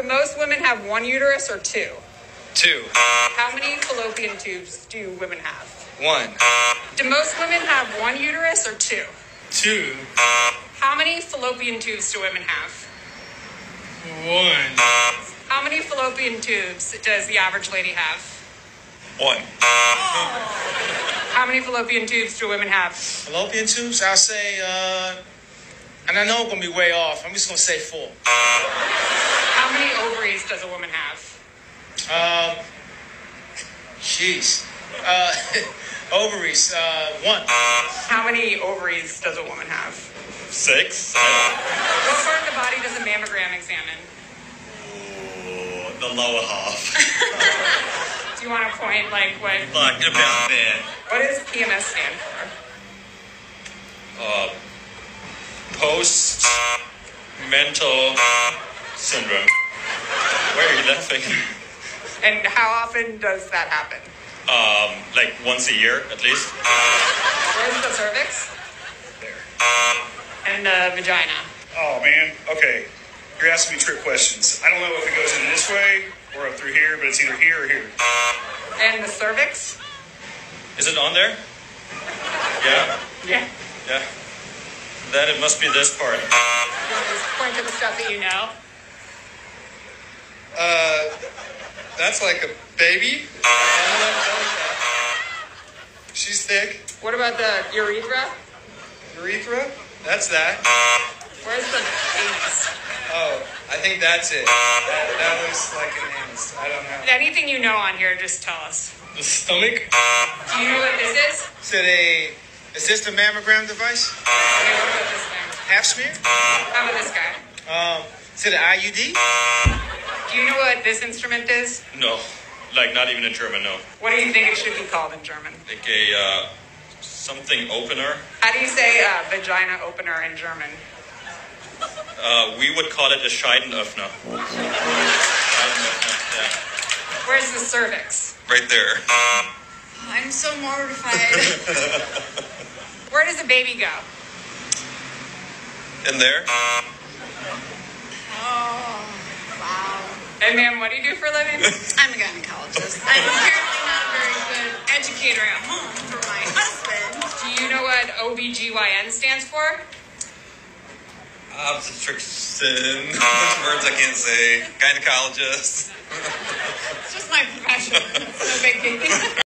Do most women have one uterus or two? Two. How many fallopian tubes do women have? One. Do most women have one uterus or two? Two. How many fallopian tubes do women have? One. How many fallopian tubes does the average lady have? One. How many fallopian tubes do women have? Fallopian tubes, I'll say, uh, and I know I'm gonna be way off. I'm just gonna say four. How many ovaries does a woman have? Um, jeez. Uh, ovaries, uh, one. How many ovaries does a woman have? Six. What part of the body does a mammogram examine? Ooh, the lower half. Do you want to point like what? Like about there. What does PMS stand for? Uh, post mental syndrome. Why are you laughing? And how often does that happen? Um, like once a year at least. Where's the cervix? There. And the vagina. Oh man, okay. You're asking me trick questions. I don't know if it goes in this way or up through here, but it's either here or here. And the cervix? Is it on there? Yeah. Yeah. Yeah. Then it must be this part. Just point to the stuff that you know. Uh, that's like a baby. She's thick. What about the urethra? Urethra. That's that. Where's the anus? Oh, I think that's it. That, that looks like an anus. I don't know. Anything you know on here, just tell us. The stomach. Do you know what this is? Is it a, is this the mammogram device? Okay, what about this thing? Half smear? How about this guy? Um, is it an IUD? Do you know what this instrument is? No. Like not even in German, no. What do you think it should be called in German? Like a uh, something opener. How do you say uh, vagina opener in German? Uh, we would call it a Scheidenöffner. Scheidenöffner, yeah. Where's the cervix? Right there. I'm so mortified. Where does a baby go? In there. oh, wow. And ma'am, what do you do for a living? I'm a gynecologist. I'm apparently not a very good educator at home for my husband. do you know what OBGYN stands for? Obstetrician. Words I can't say. Gynecologist. It's just my profession. It's no big deal.